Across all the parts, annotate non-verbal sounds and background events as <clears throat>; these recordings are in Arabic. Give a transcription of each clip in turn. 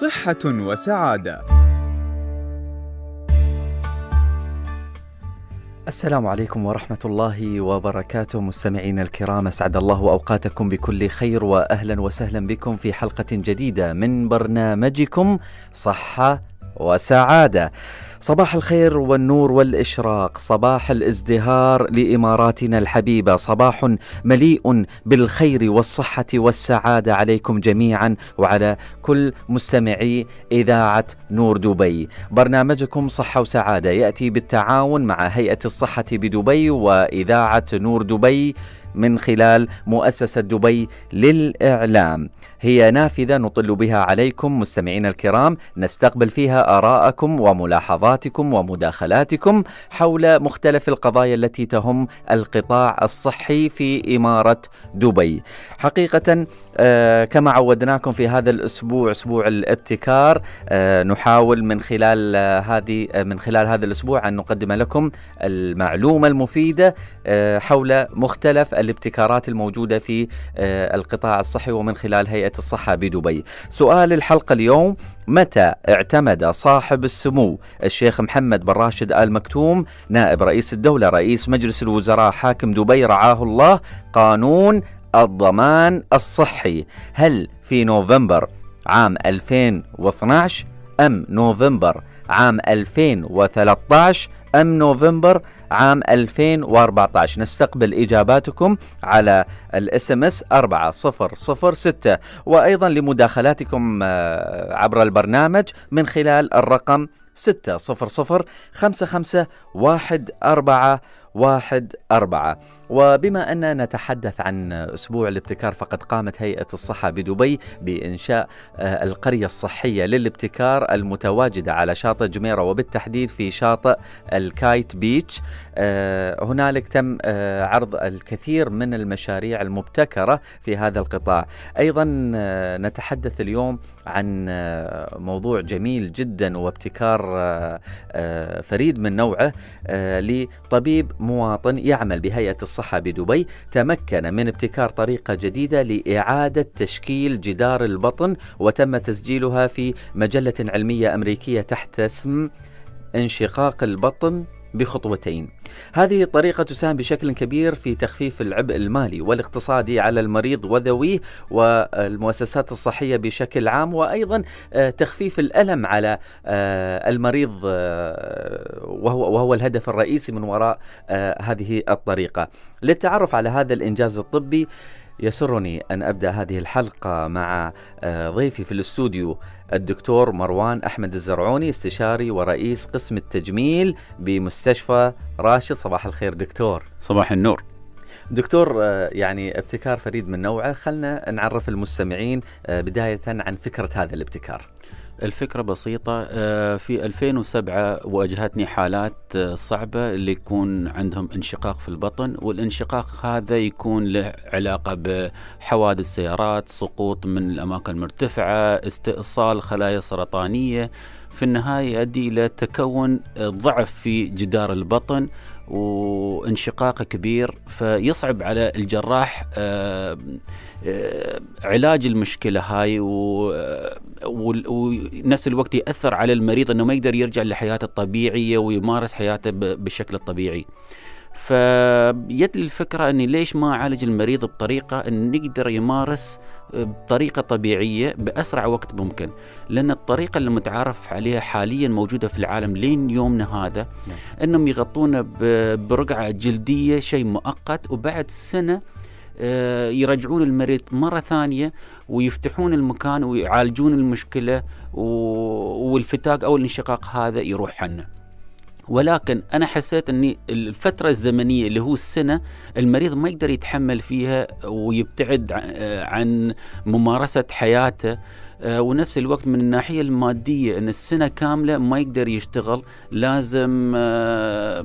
صحة وسعادة. السلام عليكم ورحمة الله وبركاته مستمعينا الكرام أسعد الله أوقاتكم بكل خير واهلا وسهلا بكم في حلقة جديدة من برنامجكم صحة وسعادة. صباح الخير والنور والإشراق، صباح الازدهار لإماراتنا الحبيبة، صباح مليء بالخير والصحة والسعادة عليكم جميعا وعلى كل مستمعي إذاعة نور دبي. برنامجكم صحة وسعادة يأتي بالتعاون مع هيئة الصحة بدبي وإذاعة نور دبي من خلال مؤسسة دبي للإعلام هي نافذة نطل بها عليكم مستمعينا الكرام نستقبل فيها آراءكم وملاحظاتكم ومداخلاتكم حول مختلف القضايا التي تهم القطاع الصحي في إمارة دبي. حقيقة آه كما عودناكم في هذا الأسبوع أسبوع الابتكار آه نحاول من خلال هذه آه من خلال هذا الأسبوع أن نقدم لكم المعلومة المفيدة حول مختلف الابتكارات الموجودة في القطاع الصحي ومن خلال هيئة الصحة بدبي. سؤال الحلقة اليوم متى اعتمد صاحب السمو الشيخ محمد بن راشد آل مكتوم نائب رئيس الدولة رئيس مجلس الوزراء حاكم دبي رعاه الله قانون الضمان الصحي؟ هل في نوفمبر عام 2012 أم نوفمبر عام 2013 أم نوفمبر عام 2014 نستقبل إجاباتكم على ال SMS 4006 وأيضا لمداخلاتكم عبر البرنامج من خلال الرقم 600 55 14 واحد أربعة. وبما أننا نتحدث عن أسبوع الابتكار فقد قامت هيئة الصحة بدبي بإنشاء القرية الصحية للابتكار المتواجدة على شاطئ جميرة وبالتحديد في شاطئ الكايت بيتش. هنالك تم عرض الكثير من المشاريع المبتكرة في هذا القطاع. أيضا نتحدث اليوم عن موضوع جميل جدا وابتكار فريد من نوعه لطبيب مواطن يعمل بهيئة الصحة بدبي تمكن من ابتكار طريقة جديدة لإعادة تشكيل جدار البطن وتم تسجيلها في مجلة علمية أمريكية تحت اسم انشقاق البطن. بخطوتين. هذه الطريقة تساهم بشكل كبير في تخفيف العبء المالي والاقتصادي على المريض وذويه والمؤسسات الصحية بشكل عام وأيضا تخفيف الألم على المريض وهو وهو الهدف الرئيسي من وراء هذه الطريقة. للتعرف على هذا الإنجاز الطبي يسرني أن أبدأ هذه الحلقة مع ضيفي في الاستوديو الدكتور مروان أحمد الزرعوني استشاري ورئيس قسم التجميل بمستشفى راشد. صباح الخير دكتور. صباح النور. دكتور يعني ابتكار فريد من نوعه. خلنا نعرف المستمعين بداية عن فكرة هذا الابتكار. الفكرة بسيطة في 2007 واجهتني حالات صعبة اللي يكون عندهم انشقاق في البطن والانشقاق هذا يكون له علاقة بحوادث سيارات سقوط من الأماكن المرتفعة استئصال خلايا سرطانية. في النهاية يؤدي إلى تكون ضعف في جدار البطن وانشقاق كبير فيصعب على الجراح علاج المشكلة هاي ونفس الوقت يأثر على المريض أنه ما يقدر يرجع لحياته الطبيعية ويمارس حياته بالشكل الطبيعي. فجت لي الفكرة أني ليش ما أعالج المريض بطريقة أن نقدر يمارس بطريقة طبيعية بأسرع وقت ممكن. لأن الطريقة اللي متعارف عليها حاليا موجودة في العالم لين يومنا هذا أنهم يغطونه برقعة جلدية شيء مؤقت وبعد سنة يرجعون المريض مرة ثانية ويفتحون المكان ويعالجون المشكلة والفتاق أو الانشقاق هذا يروح عنه. ولكن أنا حسيت إني الفترة الزمنية اللي هو السنة المريض ما يقدر يتحمل فيها ويبتعد عن ممارسة حياته ونفس الوقت من الناحية المادية إن السنة كاملة ما يقدر يشتغل لازم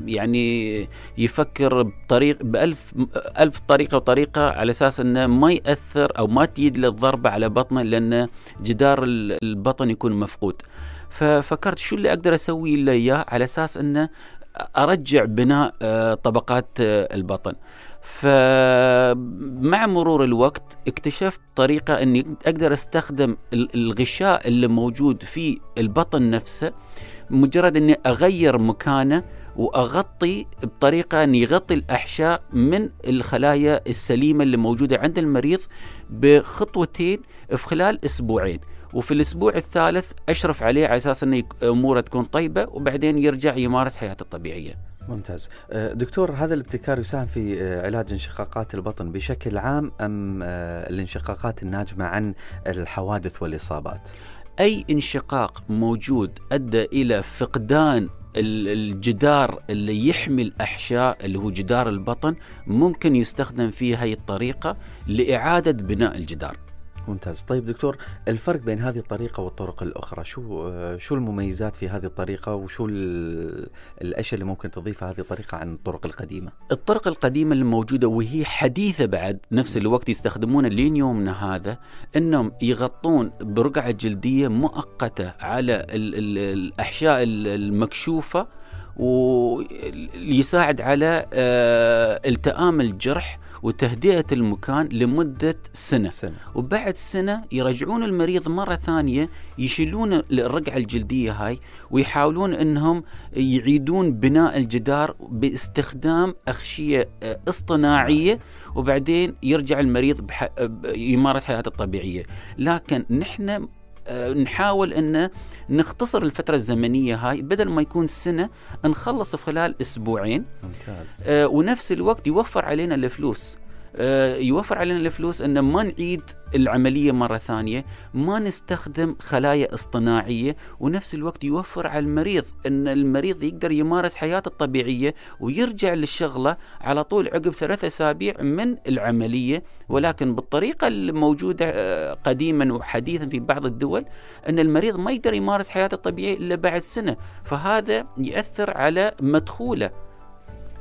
يعني يفكر بطريق بألف ألف طريقة وطريقة على أساس إنه ما يأثر أو ما تجيد له الضربة على بطنه لأن جدار البطن يكون مفقود. ففكرت شو اللي أقدر أسوي له إياه على أساس إنه أرجع بناء طبقات البطن. فمع مرور الوقت اكتشفت طريقة أني أقدر أستخدم ال- الغشاء اللي موجود في البطن نفسه مجرد أني أغير مكانه وأغطي بطريقة ان يغطي الأحشاء من الخلايا السليمة اللي موجودة عند المريض بخطوتين في خلال أسبوعين. وفي الأسبوع الثالث أشرف عليه على أساس انه أموره تكون طيبة وبعدين يرجع يمارس حياته الطبيعية. ممتاز آه، دكتور هذا الابتكار يساهم في آه، علاج انشقاقات البطن بشكل عام أم آه، الانشقاقات الناجمة عن الحوادث والإصابات أي انشقاق موجود أدى إلى فقدان ال- الجدار اللي يحمي الأحشاء اللي هو جدار البطن ممكن يستخدم فيه هاي الطريقة لإعادة بناء الجدار. ممتاز. طيب دكتور الفرق بين هذه الطريقة والطرق الأخرى شو شو المميزات في هذه الطريقة وشو ال- الأشياء اللي ممكن تضيفها هذه الطريقة عن الطرق القديمة؟ الطرق القديمة الموجودة وهي حديثة بعد نفس الوقت يستخدمونها لين يومنا هذا إنهم يغطون برقعة جلدية مؤقتة على ال ال الأحشاء ال- المكشوفة ويساعد على آه، التئام الجرح وتهدئة المكان لمدة سنة. سنة. وبعد سنة يرجعون المريض مرة ثانية يشيلون الرقعة الجلدية هاي ويحاولون إنهم يعيدون بناء الجدار باستخدام أغشية آه، اصطناعية وبعدين يرجع المريض بح... يمارس حياته الطبيعية. لكن نحن آه، نحاول ان نختصر الفترة الزمنية هاي بدل ما يكون سنة نخلص في خلال أسبوعين. ممتاز. آه، ونفس الوقت يوفر علينا الفلوس. يوفر علينا الفلوس إن ما نعيد العملية مرة ثانية، ما نستخدم خلايا اصطناعية، ونفس الوقت يوفر على المريض إن المريض يقدر يمارس حياته الطبيعية ويرجع للشغلة على طول عقب ثلاثة أسابيع من العملية، ولكن بالطريقة الموجودة آه، قديما وحديثا في بعض الدول إن المريض ما يقدر يمارس حياته الطبيعية إلا بعد سنة، فهذا يأثر على مدخوله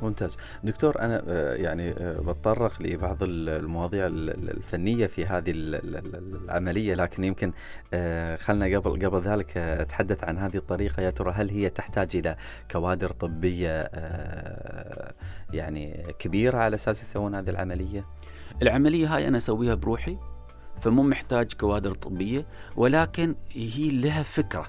ممتاز دكتور أنا آه، يعني آه، بتطرق لبعض ال- المواضيع ال- ال- الفنية في هذه ال- ال- ال- العملية لكن يمكن آه، خلنا قبل قبل ذلك أتحدث عن هذه الطريقة يا ترى هل هي تحتاج إلى كوادر طبية يعني كبيرة على أساس يسوون هذه العملية؟ العملية هاي أنا أسويها بروحي فمو محتاج كوادر طبية ولكن هي لها فكرة.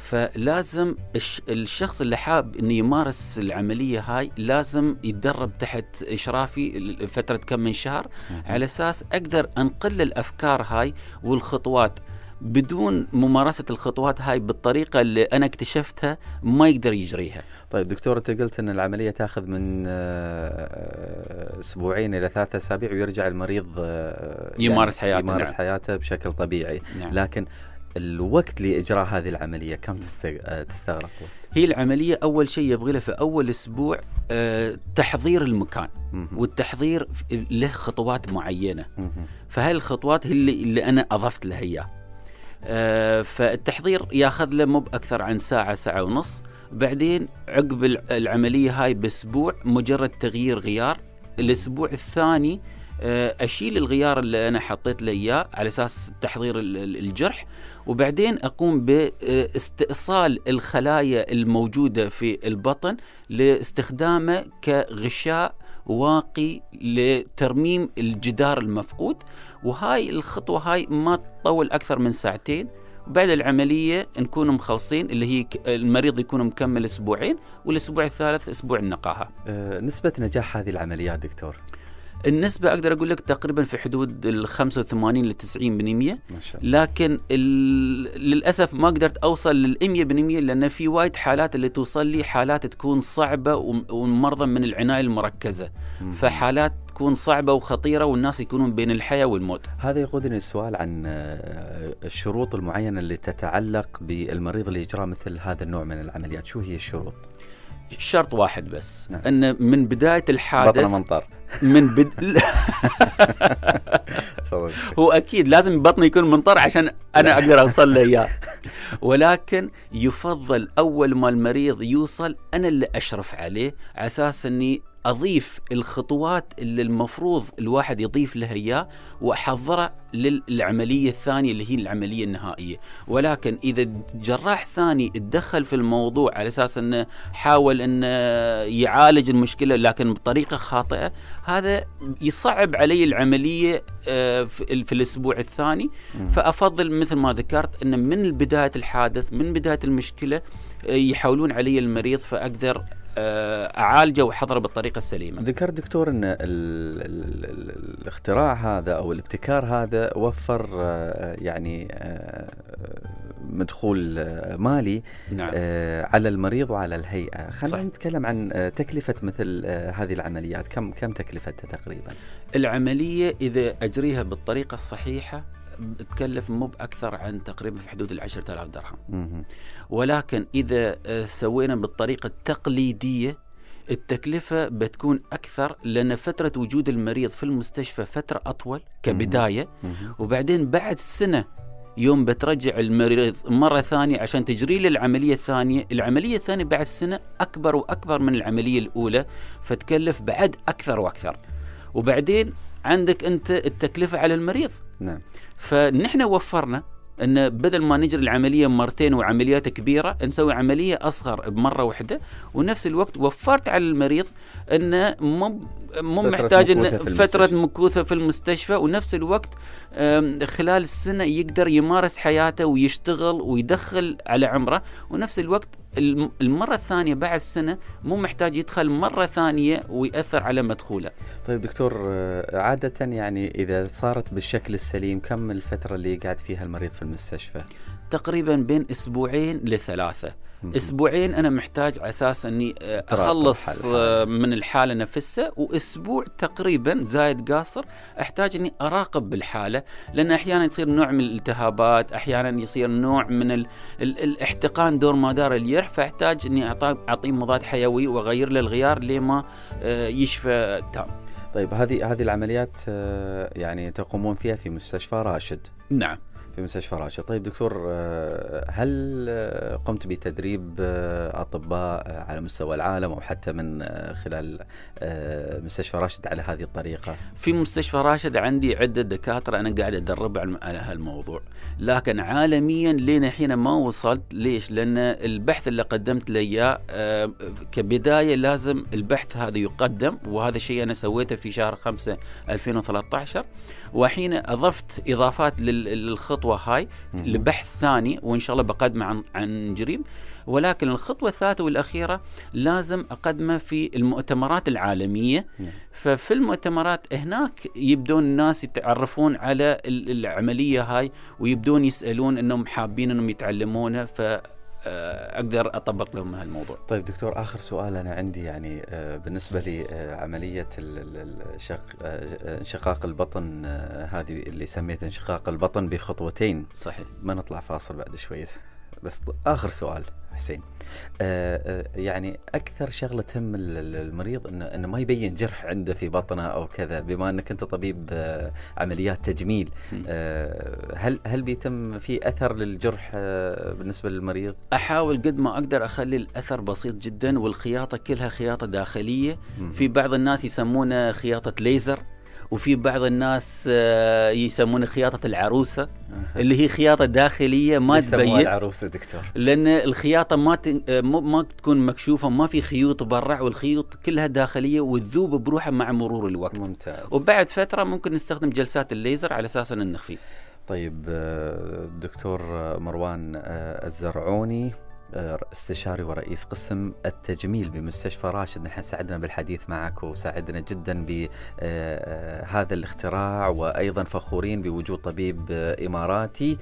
فلازم الش- الشخص اللي حاب إنه يمارس العملية هاي لازم يتدرب تحت إشرافي فتره كم من شهر على أساس أقدر أنقل الأفكار هاي والخطوات. بدون ممارسة الخطوات هاي بالطريقة اللي أنا اكتشفتها ما يقدر يجريها. طيب دكتور أنت قلت أن العملية تأخذ من آه، أسبوعين إلى ثلاثة أسابيع ويرجع المريض آه، يمارس حياته، يمارس نعم. حياته بشكل طبيعي. نعم. لكن الوقت لإجراء هذه العملية كم آه، تستغرق؟ هي العملية أول شيء يبغى لها في أول أسبوع آه، تحضير المكان. والتحضير له خطوات معينة. فهاي الخطوات هي اللي, اللي أنا أضفت لها إياه آه، فالتحضير ياخذ له مو بأكثر عن ساعة ساعة ونص بعدين عقب الع- العملية هاي بأسبوع مجرد تغيير غيار الأسبوع الثاني أشيل الغيار اللي أنا حطيت له إياه على أساس تحضير ال- ال- الجرح وبعدين أقوم باستئصال الخلايا الموجودة في البطن لاستخدامه كغشاء واقي لترميم الجدار المفقود. وهاي الخطوة هاي ما تطول أكثر من ساعتين. وبعد العملية نكون مخلصين اللي هي المريض يكون مكمل أسبوعين والأسبوع الثالث أسبوع النقاهة. آه، نسبة نجاح هذه العمليات دكتور؟ النسبة أقدر أقول لك تقريبا في حدود ال 85 ل 90% ما شاء الله. لكن للأسف ما قدرت أوصل لل 100% لأن في وايد حالات اللي توصل لي حالات تكون صعبة وم- ومرضى من العناية المركزة. مهم. فحالات تكون صعبة وخطيرة والناس يكونون بين الحياة والموت. هذا يقودني السؤال عن آه، الشروط المعينة اللي تتعلق بالمريض لإجراء مثل هذا النوع من العمليات. شو هي الشروط؟ شرط واحد بس نعم. أن من بداية بطن الحادث منطر. من بد... <laughs> هو أكيد لازم بطني يكون منطر عشان أنا أقدر أوصل له إياه. ولكن يفضل أول ما المريض يوصل أنا اللي أشرف عليه على أساس إني أضيف الخطوات اللي المفروض الواحد يضيف لها إياه واحضره للعملية الثانية اللي هي العملية النهائية، ولكن إذا جراح ثاني تدخل في الموضوع على أساس إنه حاول إنه يعالج المشكلة لكن بطريقة خاطئة، هذا يصعب علي العملية آه، في الأسبوع الثاني، فأفضل مثل ما ذكرت إنه من بداية الحادث من بداية المشكلة آه، يحاولون علي المريض فأقدر أعالجه واحضره بالطريقة السليمة. ذكرت دكتور إن ال ال ال الاختراع هذا أو الابتكار هذا وفر آه، يعني آه، مدخول مالي نعم. على المريض وعلى الهيئة، خلينا نتكلم عن تكلفة مثل هذه العمليات، كم كم تكلفتها تقريبا؟ العملية إذا أجريها بالطريقة الصحيحة تكلف مو بأكثر عن تقريبا في حدود ال 10000 درهم ولكن إذا آه، سوينا بالطريقة التقليدية التكلفة بتكون أكثر لأن فترة وجود المريض في المستشفى فترة أطول كبداية. وبعدين بعد سنة يوم بترجع المريض مرة ثانية عشان تجري له العملية الثانية العملية الثانية بعد سنة أكبر وأكبر من العملية الأولى فتكلف بعد أكثر وأكثر. وبعدين عندك أنت التكلفة على المريض. نعم. فنحن وفرنا إن بدل ما نجري العملية مرتين وعمليات كبيرة نسوي عملية أصغر بمرة واحدة. ونفس الوقت وفرت على المريض انه مو مو محتاج إن فترة مكوثة في المستشفى. ونفس الوقت خلال السنة يقدر يمارس حياته ويشتغل ويدخل على عمره. ونفس الوقت المرة الثانية بعد السنة مو محتاج يدخل مرة ثانية ويأثر على مدخوله. طيب دكتور آه، عادة يعني إذا صارت بالشكل السليم كم الفترة اللي يقعد فيها المريض في المستشفى؟ تقريبا بين أسبوعين لثلاثة. أسبوعين أنا محتاج على أساس إني آه، أخلص آه، من الحالة نفسها وأسبوع تقريبا زايد قاصر أحتاج إني أراقب بالحالة لأن أحيانا يصير نوع من الالتهابات أحيانا يصير نوع من ال ال الاحتقان دور مدار الجرح فأحتاج إني أعطيه مضاد حيوي وأغير له الغيار لما آه، يشفى تام. طيب هذه هذه العمليات يعني تقومون فيها في مستشفى راشد. نعم. في مستشفى راشد طيب دكتور آه، هل آه، قمت بتدريب آه، أطباء على مستوى العالم أو حتى من خلال مستشفى راشد على هذه الطريقة؟ في مستشفى راشد عندي عدة دكاترة أنا قاعد أدرب على هالموضوع. لكن عالميا لين الحين ما وصلت. ليش؟ لأن البحث اللي قدمت لي كبداية لازم البحث هذا يقدم. وهذا الشيء أنا سويته في شهر 5 2013 وحين أضفت إضافات للخطوة هاي لبحث ثاني وإن شاء الله بقدمه عن, عن جريب. ولكن الخطوة الثالثة والأخيرة لازم أقدمه في المؤتمرات العالمية. ففي المؤتمرات هناك يبدون الناس يتعرفون على العملية هاي ويبدون يسألون أنهم حابين أنهم يتعلمونه. ف أقدر أطبق لهم هالموضوع. طيب دكتور آخر سؤال أنا عندي يعني آه، بالنسبة لعملية انشقاق البطن آه، هذه اللي سميتها انشقاق البطن بخطوتين. صحيح. ما نطلع فاصل بعد شوية. بس آخر سؤال حسين. آه، آه، يعني أكثر شغلة تهم المريض انه إنه ما يبين جرح عنده في بطنه أو كذا بما إنك أنت طبيب آه، عمليات تجميل. هل هل بيتم في أثر للجرح بالنسبة للمريض؟ أحاول قد ما أقدر أخلي الأثر بسيط جدا والخياطة كلها خياطة داخلية. في بعض الناس يسمونه خياطة ليزر. وفي بعض الناس آه، يسمونه خياطة العروسة اللي هي خياطة داخلية ما تبين. العروسة دكتور؟ لأن الخياطة ما آه، ما تكون مكشوفة ما في خيوط برا والخيوط كلها داخلية وتذوب بروحها مع مرور الوقت. ممتاز. وبعد فترة ممكن نستخدم جلسات الليزر على أساس أن نخفي. طيب آه، دكتور مروان الزرعوني. استشاري ورئيس قسم التجميل بمستشفى راشد. نحن سعدنا بالحديث معك وسعدنا جدا بهذا آه، آه، الاختراع وأيضا فخورين بوجود طبيب آه، اماراتي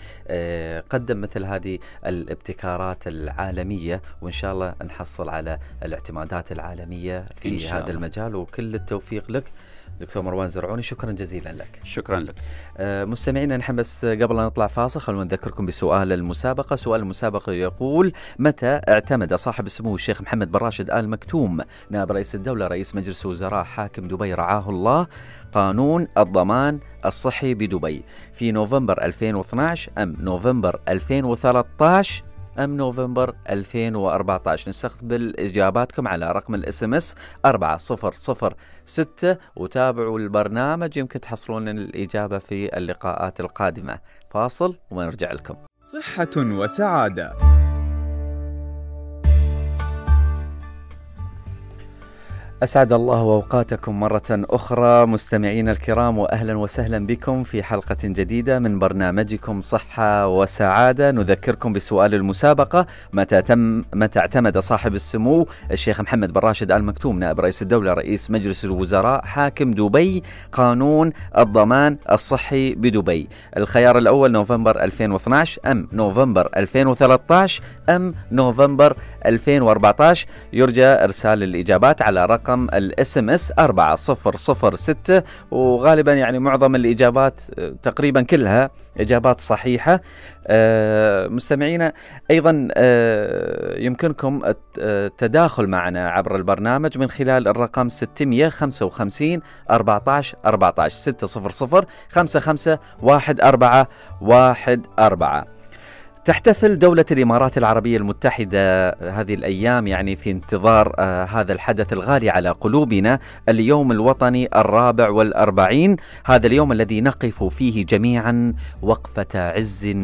قدم مثل هذه الابتكارات العالمية وإن شاء الله نحصل على الاعتمادات العالمية في هذا المجال. وكل التوفيق لك. دكتور مروان زرعوني شكرا جزيلا لك. شكرا لك. آه مستمعينا نحن بس قبل أن نطلع فاصل خلونا نذكركم بسؤال المسابقة. سؤال المسابقة يقول متى اعتمد صاحب السمو الشيخ محمد بن راشد آل مكتوم نائب رئيس الدولة رئيس مجلس وزراء حاكم دبي رعاه الله قانون الضمان الصحي بدبي؟ في نوفمبر 2012 أم نوفمبر 2013 أم نوفمبر 2014 نستقبل إجاباتكم على رقم الإس إم إس 4006 وتابعوا البرنامج يمكن تحصلون الإجابة في اللقاءات القادمة. فاصل ونرجع لكم. صحة وسعادة. أسعد الله أوقاتكم مرة أخرى مستمعين الكرام وأهلا وسهلا بكم في حلقة جديدة من برنامجكم صحة وسعادة. نذكركم بسؤال المسابقة متى تم متى اعتمد صاحب السمو الشيخ محمد بن راشد آل مكتوم نائب رئيس الدولة رئيس مجلس الوزراء حاكم دبي قانون الضمان الصحي بدبي. الخيار الأول نوفمبر 2012 أم نوفمبر 2013 أم نوفمبر 2014 يرجى إرسال الإجابات على رقم رقم الإس إم إس 4006 وغالبا يعني معظم الإجابات آه، تقريبا كلها إجابات صحيحة. آه، مستمعينا أيضا آه، يمكنكم التداخل معنا عبر البرنامج من خلال الرقم 655 14 14 600 55 14 14 تحتفل دولة الإمارات العربية المتحدة هذه الأيام يعني في انتظار آه هذا الحدث الغالي على قلوبنا اليوم الوطني الرابع والأربعين هذا اليوم الذي نقف فيه جميعا وقفة عز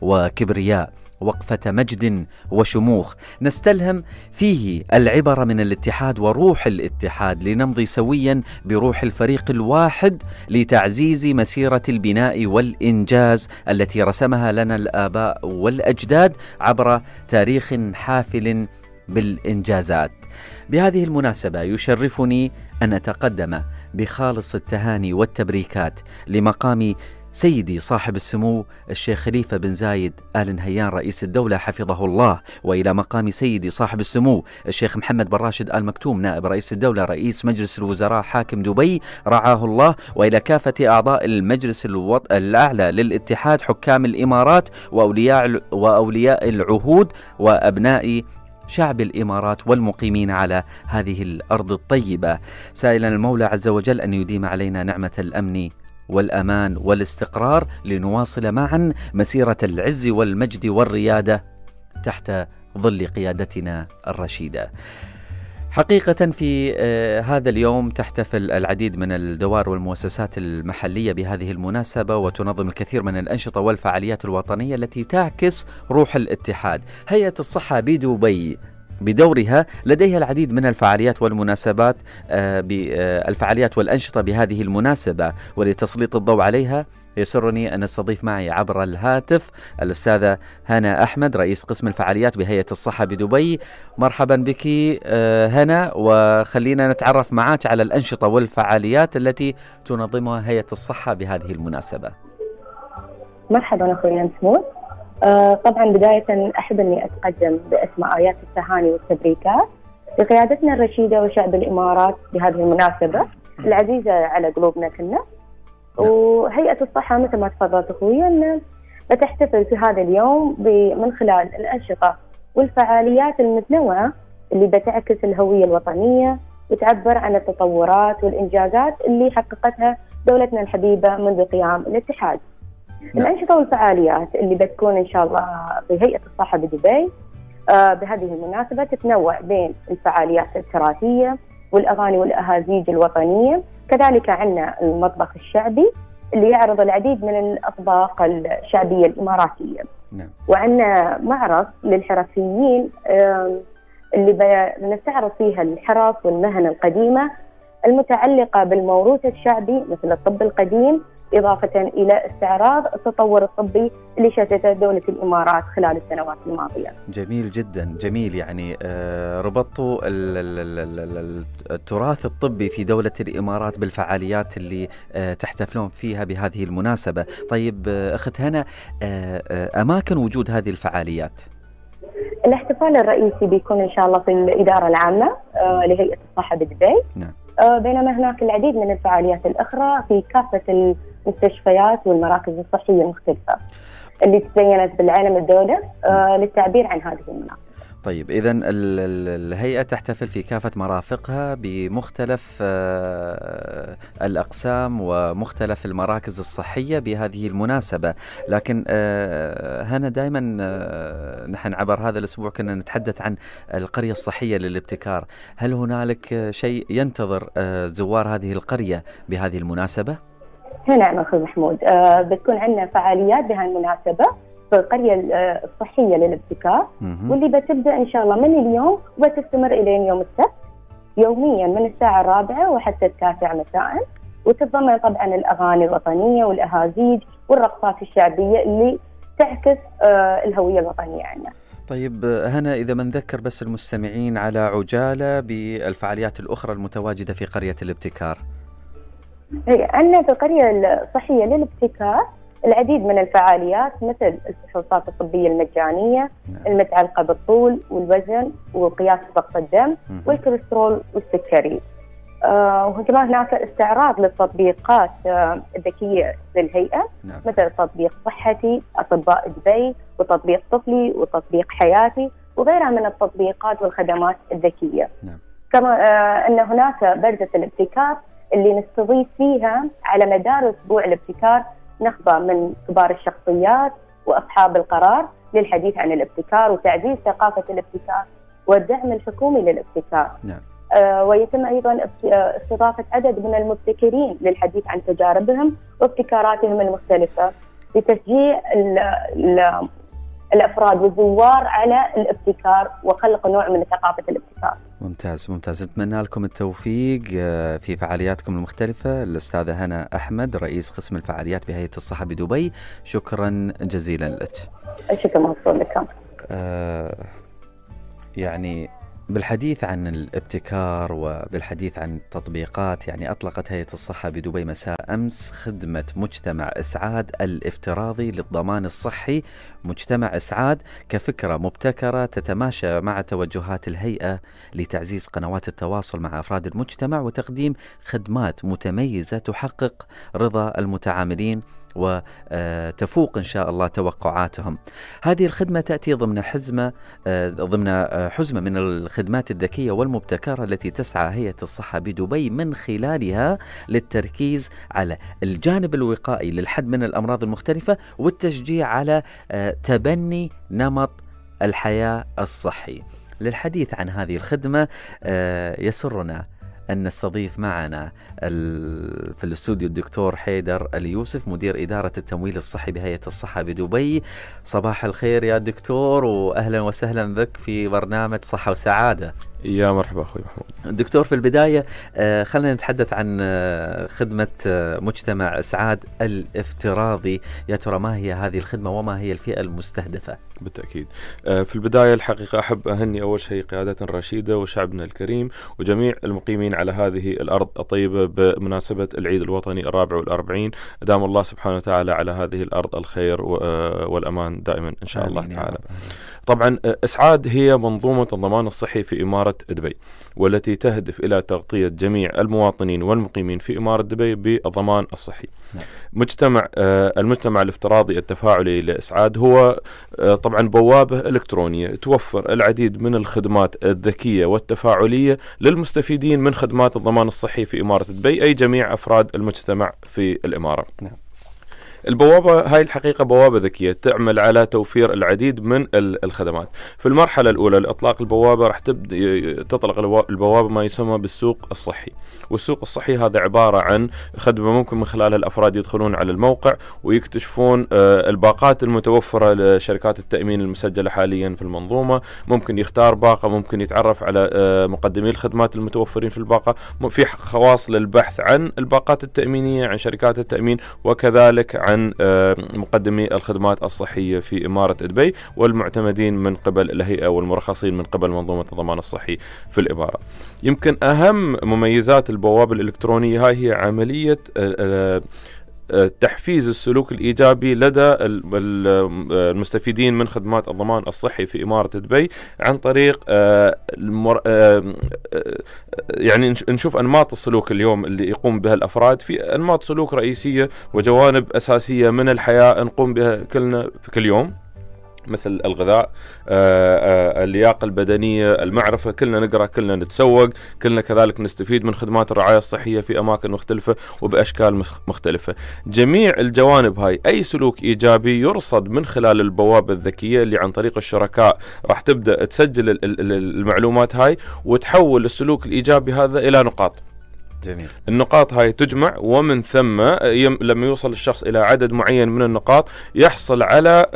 وكبرياء. وقفة مجد وشموخ. نستلهم فيه العبر من الاتحاد وروح الاتحاد لنمضي سويا بروح الفريق الواحد لتعزيز مسيرة البناء والإنجاز التي رسمها لنا الآباء والأجداد عبر تاريخ حافل بالإنجازات. بهذه المناسبة يشرفني أن أتقدم بخالص التهاني والتبريكات لمقام سيدي صاحب السمو الشيخ خليفة بن زايد آل نهيان رئيس الدولة حفظه الله وإلى مقام سيدي صاحب السمو الشيخ محمد بن راشد آل مكتوم نائب رئيس الدولة رئيس مجلس الوزراء حاكم دبي رعاه الله وإلى كافة أعضاء المجلس الوط... الأعلى للاتحاد حكام الإمارات وأولياء وأولياء العهود وأبناء شعب الإمارات والمقيمين على هذه الأرض الطيبة. سائلا المولى عز وجل أن يديم علينا نعمة الأمن والأمان والاستقرار لنواصل معا مسيرة العز والمجد والريادة تحت ظل قيادتنا الرشيدة. حقيقة في آه هذا اليوم تحتفل العديد من الدوار والمؤسسات المحلية بهذه المناسبة وتنظم الكثير من الأنشطة والفعاليات الوطنية التي تعكس روح الاتحاد. هيئة الصحة بدبي بدورها. لديها العديد من الفعاليات والمناسبات آه، الفعاليات والأنشطة بهذه المناسبة. ولتسليط الضوء عليها يسرني أن أستضيف معي عبر الهاتف الأستاذة هنا أحمد رئيس قسم الفعاليات بهيئة الصحة بدبي. مرحبا بك آه، هنا. وخلينا نتعرف معك على الأنشطة والفعاليات التي تنظمها هيئة الصحة بهذه المناسبة. مرحبا أخوي آه طبعا بداية أحب أني أتقدم باسم آيات التهاني والتبريكات لقيادتنا الرشيدة وشعب الإمارات بهذه المناسبة العزيزة على قلوبنا كلنا. وهيئة الصحة مثل ما تفضلت أخوي أن بتحتفل في هذا اليوم من خلال الأنشطة والفعاليات المتنوعة اللي بتعكس الهوية الوطنية وتعبر عن التطورات والإنجازات اللي حققتها دولتنا الحبيبة منذ قيام الاتحاد. نعم. الأنشطة والفعاليات اللي بتكون إن شاء الله في هيئة الصحة بدبي آه بهذه المناسبة تتنوع بين الفعاليات التراثية والأغاني والأهازيج الوطنية كذلك عندنا المطبخ الشعبي اللي يعرض العديد من الأطباق الشعبية الإماراتية نعم. وعندنا معرض للحرفيين اللي بنستعرض فيها الحرف والمهن القديمة المتعلقة بالموروث الشعبي مثل الطب القديم إضافة إلى استعراض التطور الطبي اللي شهدته دولة الإمارات خلال السنوات الماضية. جميل جدا جميل يعني آه، ربطوا التراث الطبي في دولة الإمارات بالفعاليات اللي آه، تحتفلون فيها بهذه المناسبة. طيب آه، أخت هنا أماكن وجود هذه الفعاليات؟ الاحتفال الرئيسي بيكون إن شاء الله في الإدارة العامة لهيئة الصحة بدبي نعم. بينما هناك العديد من الفعاليات الأخرى في كافة المستشفيات والمراكز الصحية المختلفة اللي تزينت بالعالم الدولة آه، للتعبير عن هذه المناطق. طيب إذا الهيئة تحتفل في كافة مرافقها بمختلف آه، الأقسام ومختلف المراكز الصحية بهذه المناسبة. لكن آه، هنا دائما آه، نحن عبر هذا الأسبوع كنا نتحدث عن القرية الصحية للابتكار. هل هنالك شيء ينتظر زوار هذه القرية بهذه المناسبة؟ نعم أخوي محمود بتكون عندنا فعاليات بهالمناسبة في القرية الصحية للابتكار واللي بتبدأ إن شاء الله من اليوم وتستمر إلى يوم السبت. يوميا من الساعة الرابعة وحتى التاسعة مساء. وتتضمن طبعا الأغاني الوطنية والأهازيج والرقصات الشعبية اللي تعكس آه، الهوية الوطنية عندنا. طيب هنا إذا بنذكر بس المستمعين على عجالة بالفعاليات الأخرى المتواجدة في قرية الابتكار. عندنا في القرية الصحية للابتكار العديد من الفعاليات مثل الفحوصات الطبية المجانية نعم. المتعلقة بالطول والوزن وقياس ضغط الدم والكوليسترول والسكري آه وكمان هناك استعراض للتطبيقات آه الذكية للهيئة نعم. مثل تطبيق صحتي أطباء دبي وتطبيق طفلي وتطبيق حياتي وغيرها من التطبيقات والخدمات الذكية نعم. كما آه أن هناك بردة الابتكار اللي نستضيف فيها على مدار أسبوع الابتكار نخبة من كبار الشخصيات وأصحاب القرار للحديث عن الابتكار وتعزيز ثقافة الابتكار والدعم الحكومي للابتكار نعم. آه ويتم أيضا استضافة عدد من المبتكرين للحديث عن تجاربهم وابتكاراتهم المختلفة لتشجيع الأفراد والزوار على الابتكار وخلق نوع من ثقافة الابتكار. ممتاز ممتاز نتمنى لكم التوفيق آه، في فعالياتكم المختلفة الأستاذة هنا أحمد رئيس قسم الفعاليات بهيئة الصحة بدبي شكرا جزيلا لك. شكرا موصول لكم. آه يعني بالحديث عن الابتكار وبالحديث عن التطبيقات يعني أطلقت هيئة الصحة بدبي مساء أمس خدمة مجتمع إسعاد الافتراضي للضمان الصحي. مجتمع إسعاد كفكرة مبتكرة تتماشى مع توجهات الهيئة لتعزيز قنوات التواصل مع أفراد المجتمع وتقديم خدمات متميزة تحقق رضا المتعاملين. وتفوق إن شاء الله توقعاتهم. هذه الخدمة تأتي ضمن حزمة ضمن حزمة من الخدمات الذكية والمبتكرة التي تسعى هيئة الصحة بدبي من خلالها للتركيز على الجانب الوقائي للحد من الأمراض المختلفة والتشجيع على تبني نمط الحياة الصحي. للحديث عن هذه الخدمة يسرنا أن نستضيف معنا في الاستوديو الدكتور حيدر اليوسف مدير إدارة التمويل الصحي بهيئة الصحة بدبي. صباح الخير يا دكتور وأهلا وسهلا بك في برنامج صحة وسعادة. يا مرحبا أخوي محمود. دكتور في البداية آه، خلينا نتحدث عن آه، خدمة آه، مجتمع اسعاد الافتراضي. يا ترى ما هي هذه الخدمة وما هي الفئة المستهدفة؟ بالتأكيد. في البداية الحقيقة أحب أهني أول شيء قيادة رشيدة وشعبنا الكريم وجميع المقيمين على هذه الأرض الطيبة بمناسبة العيد الوطني الرابع والأربعين. دام الله سبحانه وتعالى على هذه الأرض الخير والأمان دائما إن شاء الله تعالى. طبعا إسعاد هي منظومة الضمان الصحي في إمارة دبي والتي تهدف إلى تغطية جميع المواطنين والمقيمين في إمارة دبي بالضمان الصحي. نعم. مجتمع آه المجتمع الافتراضي التفاعلي لإسعاد هو آه طبعا بوابة إلكترونية توفر العديد من الخدمات الذكية والتفاعلية للمستفيدين من خدمات الضمان الصحي في إمارة دبي أي جميع أفراد المجتمع في الإمارة. نعم. البوابة هاي الحقيقة بوابة ذكية تعمل على توفير العديد من الخدمات. في المرحلة الأولى لإطلاق البوابة راح تبدأ تطلق البوابة ما يسمى بالسوق الصحي. والسوق الصحي هذا عبارة عن خدمة ممكن من خلالها الأفراد يدخلون على الموقع ويكتشفون آه، الباقات المتوفرة لشركات التأمين المسجلة حاليا في المنظومة. ممكن يختار باقة ممكن يتعرف على آه، مقدمي الخدمات المتوفرين في الباقة. في خواص للبحث عن الباقات التأمينية عن شركات التأمين وكذلك عن آه، مقدمي الخدمات الصحية في إمارة دبي والمعتمدين من قبل الهيئة والمرخصين من قبل منظومة الضمان الصحي في الإمارة. يمكن أهم مميزات البوابة الإلكترونية هاي هي عملية آه، تحفيز السلوك الإيجابي لدى المستفيدين من خدمات الضمان الصحي في إمارة دبي عن طريق آه،. آه، آه، يعني نشوف أنماط السلوك اليوم اللي يقوم بها الأفراد في أنماط سلوك رئيسية وجوانب أساسية من الحياة نقوم بها كلنا كل يوم مثل الغذاء آه، اللياقة البدنية المعرفة كلنا نقرأ كلنا نتسوق كلنا كذلك نستفيد من خدمات الرعاية الصحية في أماكن مختلفة وبأشكال مختلفة. جميع الجوانب هاي أي سلوك إيجابي يرصد من خلال البوابة الذكية اللي عن طريق الشركاء راح تبدأ تسجل المعلومات هاي وتحول السلوك الإيجابي هذا إلى نقاط. جميل. النقاط هاي تجمع ومن ثم يم لما يوصل الشخص إلى عدد معين من النقاط يحصل على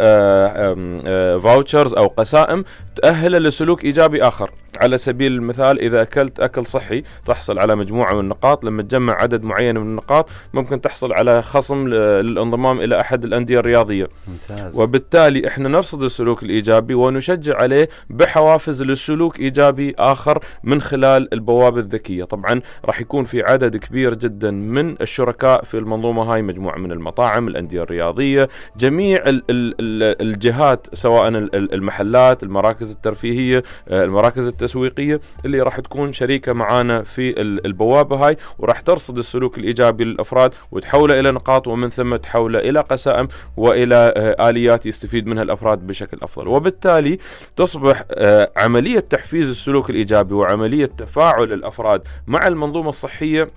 فاوتشرز أو قسائم تاهله لسلوك إيجابي آخر. على سبيل المثال إذا أكلت أكل صحي تحصل على مجموعة من النقاط. لما تجمع عدد معين من النقاط ممكن تحصل على خصم للانضمام إلى أحد الأندية الرياضية. ممتاز. وبالتالي إحنا نرصد السلوك الإيجابي ونشجع عليه بحوافز للسلوك إيجابي آخر من خلال البوابة الذكية. طبعا راح يكون في عدد كبير جدا من الشركاء في المنظومة هاي مجموعة من المطاعم الأندية الرياضية جميع ال ال الجهات سواء المحلات المراكز الترفيهية المراكز التسويقية اللي راح تكون شريكة معانا في البوابه هاي وراح ترصد السلوك الإيجابي للأفراد وتحوله إلى نقاط ومن ثم تحوله إلى قسائم وإلى آه، آليات يستفيد منها الأفراد بشكل أفضل. وبالتالي تصبح آه، عملية تحفيز السلوك الإيجابي وعملية تفاعل الأفراد مع المنظومة الصحية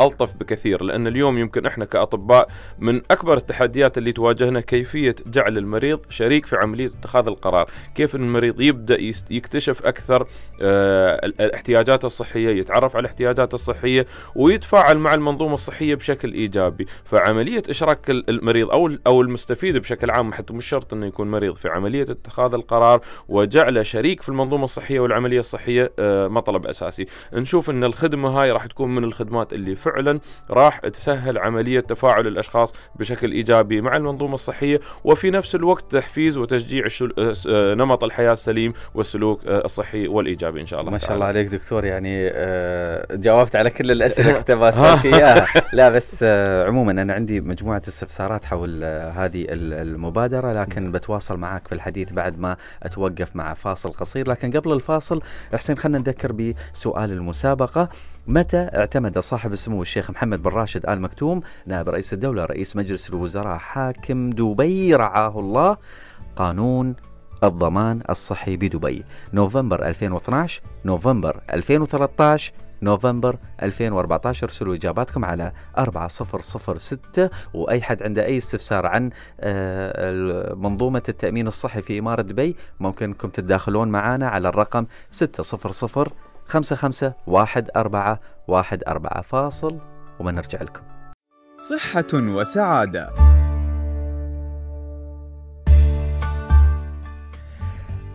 ألطف بكثير لأن اليوم يمكن إحنا كأطباء من أكبر التحديات اللي تواجهنا كيفية جعل المريض شريك في عملية اتخاذ القرار، كيف المريض يبدأ يكتشف أكثر آه، الاحتياجات الصحية، يتعرف على الاحتياجات الصحية ويتفاعل مع المنظومة الصحية بشكل إيجابي، فعملية إشراك المريض أو أو المستفيد بشكل عام حتى مش شرط إنه يكون مريض في عملية اتخاذ القرار وجعله شريك في المنظومة الصحية والعملية الصحية آه، مطلب أساسي، نشوف إن الخدمة هاي راح تكون من الخدمات اللي فعلا راح تسهل عملية تفاعل الأشخاص بشكل إيجابي مع المنظومة الصحية وفي نفس الوقت تحفيز وتشجيع آه، آه، نمط الحياة السليم والسلوك آه، الصحي والإيجابي إن شاء الله ما شاء الله عليك دكتور يعني جاوبت على كل الأسئلة كنت بسالك اياها لا بس عموما أنا عندي مجموعة استفسارات حول هذه المبادرة لكن بتواصل معك في الحديث بعد ما أتوقف مع فاصل قصير. لكن قبل الفاصل حسين خلينا نذكر بسؤال المسابقة. متى اعتمد صاحب السمو الشيخ محمد بن راشد آل مكتوم نائب رئيس الدولة رئيس مجلس الوزراء حاكم دبي رعاه الله قانون الضمان الصحي بدبي. نوفمبر 2012 نوفمبر 2013 نوفمبر 2014 ارسلوا إجاباتكم على 4006 وأي حد عنده أي استفسار عن آه، منظومه التأمين الصحي في إمارة دبي ممكن انكم تتداخلون معنا على الرقم 600 خمسة خمسة واحد أربعة واحد أربعة فاصل وما نرجع لكم. صحة وسعادة.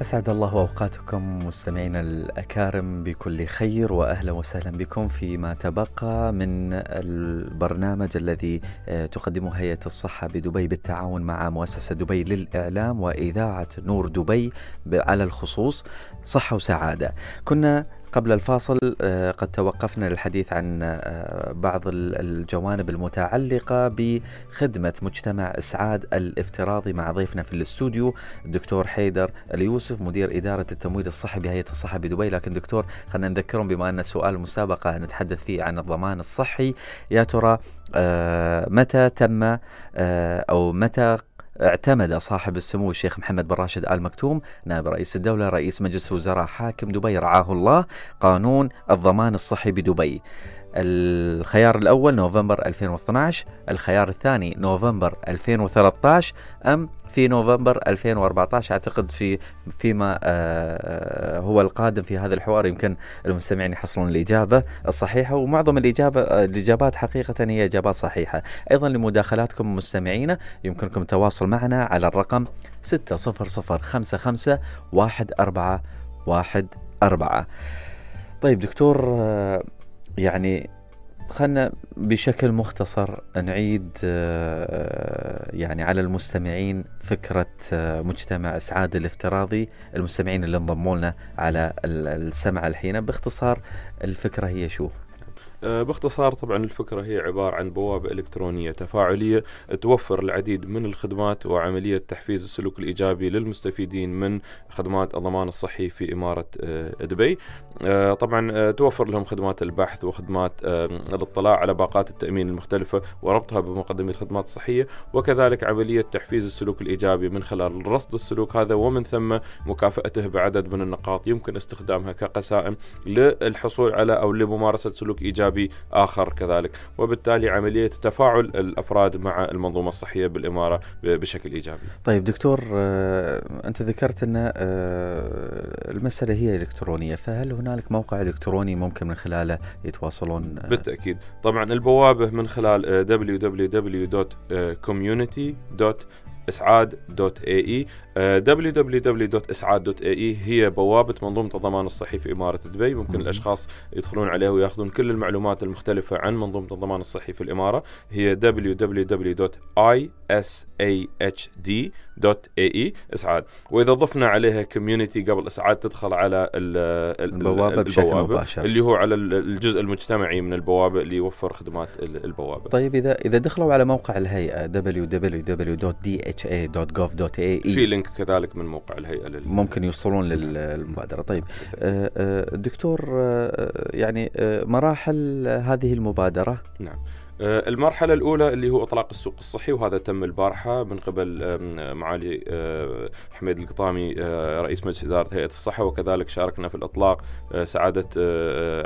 أسعد الله أوقاتكم مستمعينا الأكارم بكل خير وأهلا وسهلا بكم فيما تبقى من البرنامج الذي آه، تقدمه هيئة الصحة بدبي بالتعاون مع مؤسسة دبي للإعلام وإذاعة نور دبي على الخصوص صحة وسعادة. كنا قبل الفاصل آه، قد توقفنا للحديث عن آه، بعض الجوانب المتعلقة بخدمة مجتمع إسعاد الافتراضي مع ضيفنا في الاستوديو الدكتور حيدر اليوسف مدير إدارة التمويل الصحي بهيئة الصحة بدبي. لكن دكتور خلينا نذكرهم بما أن سؤال المسابقة نتحدث فيه عن الضمان الصحي. يا ترى آه، متى تم أو متى اعتمد صاحب السمو الشيخ محمد بن راشد آل مكتوم نائب رئيس الدولة رئيس مجلس وزراء حاكم دبي رعاه الله قانون الضمان الصحي بدبي. الخيار الأول نوفمبر 2012 الخيار الثاني نوفمبر 2013 أم في نوفمبر 2014 أعتقد في فيما آه، هو القادم في هذا الحوار يمكن المستمعين يحصلون الإجابة الصحيحة. ومعظم الإجابة الإجابات حقيقة هي إجابات صحيحة. أيضا لمداخلاتكم مستمعينا يمكنكم التواصل معنا على الرقم 60055 1414 طيب دكتور آه، يعني خلنا بشكل مختصر نعيد آه، يعني على المستمعين فكرة آه، مجتمع إسعاد الافتراضي المستمعين اللي انضموا لنا على السمع الحين باختصار الفكرة هي شو؟ آه، باختصار طبعا الفكرة هي عبارة عن بوابة إلكترونية تفاعلية توفر العديد من الخدمات وعملية تحفيز السلوك الإيجابي للمستفيدين من خدمات الضمان الصحي في إمارة آه، دبي. آه، طبعا توفر لهم خدمات البحث وخدمات الاطلاع على باقات التأمين المختلفة وربطها بمقدمي الخدمات الصحية وكذلك عملية تحفيز السلوك الإيجابي من خلال رصد السلوك هذا ومن ثم مكافأته بعدد من النقاط يمكن استخدامها كقسائم للحصول على أو لممارسة سلوك ايجابي آخر كذلك. وبالتالي عملية تفاعل الأفراد مع المنظومة الصحية بالإمارة بشكل إيجابي. طيب دكتور أنت ذكرت أن المسألة هي إلكترونية فهل هنالك موقع إلكتروني ممكن من خلاله يتواصلون؟ بالتأكيد. طبعا البوابة من خلال www.community.com اسعاد.ae www.اسعاد.ae هي بوابة منظومة الضمان الصحي في إمارة دبي. ممكن الأشخاص يدخلون عليها ويأخذون كل المعلومات المختلفة عن منظومة الضمان الصحي في الإمارة. هي www.ishd.ae إسعاد. وإذا ضفنا عليها كوميونتي قبل إسعاد تدخل على البوابة بشكل مباشر. اللي هو على الجزء المجتمعي من البوابة اللي يوفر خدمات البوابة. طيب إذا إذا دخلوا على موقع الهيئة www.dha.gov.ae في لينك كذلك من موقع الهيئة لل... ممكن يوصلون للمبادرة. طيب آه، آه، دكتور آه، يعني مراحل هذه المبادرة؟ نعم. المرحلة الأولى اللي هو إطلاق السوق الصحي وهذا تم البارحة من قبل معالي آه، حميد القطامي آه، رئيس مجلس إدارة هيئة الصحة وكذلك شاركنا في الإطلاق سعادة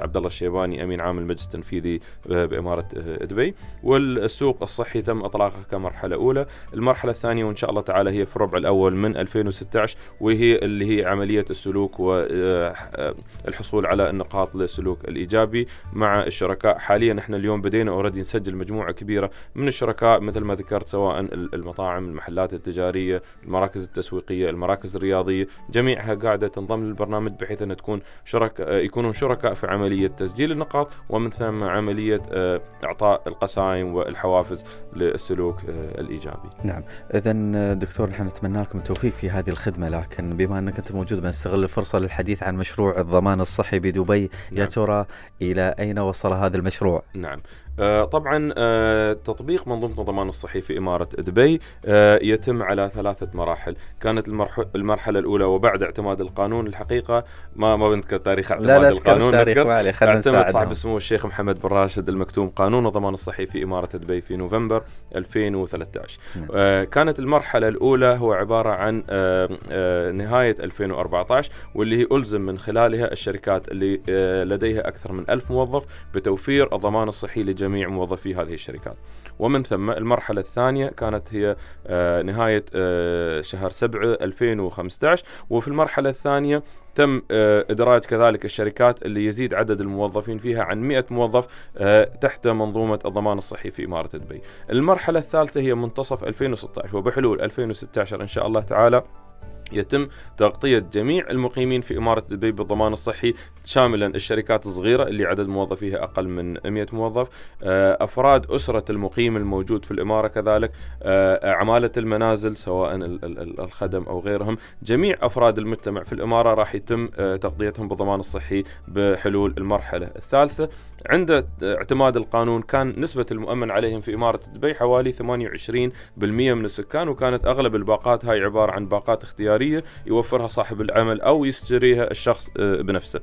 عبد الله الشيباني أمين عام المجلس التنفيذي بإمارة دبي والسوق الصحي تم إطلاقه كمرحلة أولى. المرحلة الثانية وإن شاء الله تعالى هي في الربع الأول من 2016 وهي اللي هي عملية السلوك والحصول على النقاط للسلوك الإيجابي مع الشركاء. حاليا إحنا اليوم بدينا already نسجل مجموعة كبيرة من الشركاء مثل ما ذكرت سواء المطاعم، المحلات التجارية، المراكز التسويقية، المراكز الرياضية، جميعها قاعدة تنضم للبرنامج بحيث أن تكون شركاء يكونون شركاء في عملية تسجيل النقاط ومن ثم عملية آه، إعطاء القسائم والحوافز للسلوك آه، الإيجابي. نعم، اذا دكتور نحن نتمنى لكم التوفيق في هذه الخدمة لكن بما أنك أنت موجود بنستغل الفرصة للحديث عن مشروع الضمان الصحي بدبي، نعم. يا ترى إلى أين وصل هذا المشروع؟ نعم. آه، طبعا آه، تطبيق منظومة الضمان الصحي في إمارة دبي آه، يتم على ثلاثة مراحل. كانت المرحلة الأولى وبعد اعتماد القانون الحقيقة ما ما بنذكر تاريخ اعتماد لا لا القانون تاريخ اعتمد صاحب سمو الشيخ محمد بن راشد المكتوم قانون الضمان الصحي في إمارة دبي في نوفمبر 2013 نعم. كانت المرحلة الأولى هو عبارة عن نهاية 2014 واللي هي ألزم من خلالها الشركات اللي لديها أكثر من ألف موظف بتوفير الضمان الصحي لجميع جميع موظفي هذه الشركات. ومن ثم المرحلة الثانية كانت هي آه، نهاية آه، شهر 7 2015 وفي المرحلة الثانية تم آه، إدراج كذلك الشركات اللي يزيد عدد الموظفين فيها عن 100 موظف تحت منظومة الضمان الصحي في إمارة دبي. المرحلة الثالثة هي منتصف 2016 وبحلول 2016 إن شاء الله تعالى يتم تغطية جميع المقيمين في إمارة دبي بالضمان الصحي شاملا الشركات الصغيرة اللي عدد موظفيها أقل من 100 موظف آه، أفراد أسرة المقيم الموجود في الإمارة كذلك آه، عمالة المنازل سواء الخدم أو غيرهم جميع أفراد المجتمع في الإمارة راح يتم آه، تغطيتهم بالضمان الصحي بحلول المرحلة. الثالثة عند اعتماد القانون كان نسبة المؤمن عليهم في إمارة دبي حوالي 28% من السكان وكانت أغلب الباقات هاي عبارة عن باقات اختيارية يوفرها صاحب العمل أو يشتريها الشخص آه، بنفسه.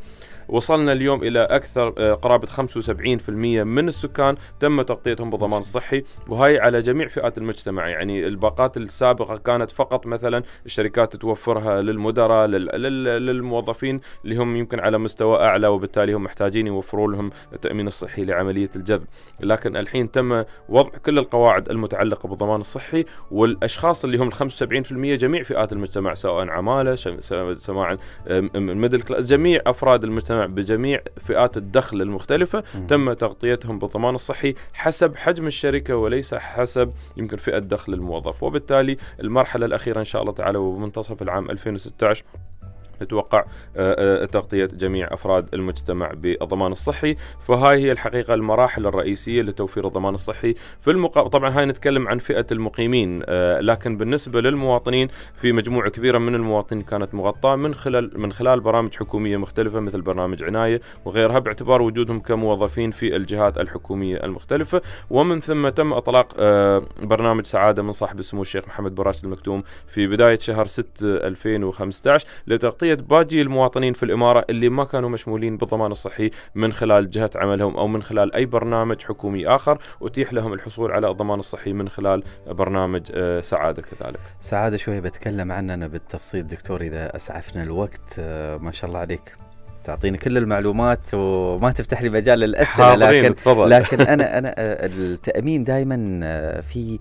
وصلنا اليوم إلى أكثر آه، قرابة 75% من السكان. تم تغطيتهم بالضمان الصحي وهي على جميع فئات المجتمع. يعني الباقات السابقة كانت فقط مثلا الشركات توفرها للمدراء للموظفين اللي هم يمكن على مستوى أعلى وبالتالي هم محتاجين يوفروا لهم التأمين الصحي لعملية الجذب. لكن الحين تم وضع كل القواعد المتعلقة بالضمان الصحي والأشخاص اللي هم ال 75% جميع فئات المجتمع سواء عمالة سواء middle class جميع أفراد المجتمع المجتمع بجميع فئات الدخل المختلفة م. تم تغطيتهم بالضمان الصحي حسب حجم الشركة وليس حسب يمكن فئة دخل الموظف وبالتالي المرحلة الأخيرة إن شاء الله تعالى ومنتصف العام 2016 نتوقع آه، آه، تغطية جميع أفراد المجتمع بالضمان الصحي. فهاي هي الحقيقة المراحل الرئيسية لتوفير الضمان الصحي في المقا... طبعا هاي نتكلم عن فئة المقيمين آه، لكن بالنسبة للمواطنين في مجموعة كبيرة من المواطنين كانت مغطاة من خلال من خلال برامج حكومية مختلفة مثل برنامج عناية وغيرها باعتبار وجودهم كموظفين في الجهات الحكومية المختلفة. ومن ثم تم إطلاق برنامج سعادة من صاحب السمو الشيخ محمد براش المكتوم في بداية شهر 6 2015 لتغطية تغطيه باقي المواطنين في الإمارة اللي ما كانوا مشمولين بالضمان الصحي من خلال جهة عملهم أو من خلال أي برنامج حكومي آخر أتيح لهم الحصول على الضمان الصحي من خلال برنامج آه، سعادة كذلك. سعادة شوي بتكلم عننا بالتفصيل دكتور إذا أسعفنا الوقت آه، ما شاء الله عليك تعطيني كل المعلومات وما تفتح لي مجال للأسئلة لكن تفضل. لكن أنا <laughs> أنا آه، التأمين دائما في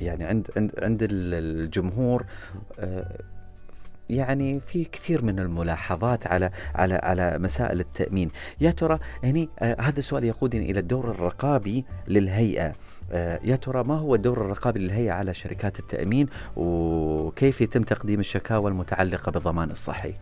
يعني عند عند عند ال- الجمهور يعني في كثير من الملاحظات على على على مسائل التأمين. يا ترى هني آه، هذا السؤال يقودني إلى الدور الرقابي للهيئة. آه، يا ترى ما هو الدور الرقابي للهيئة على شركات التأمين؟ وكيف يتم تقديم الشكاوى المتعلقة بالضمان الصحي؟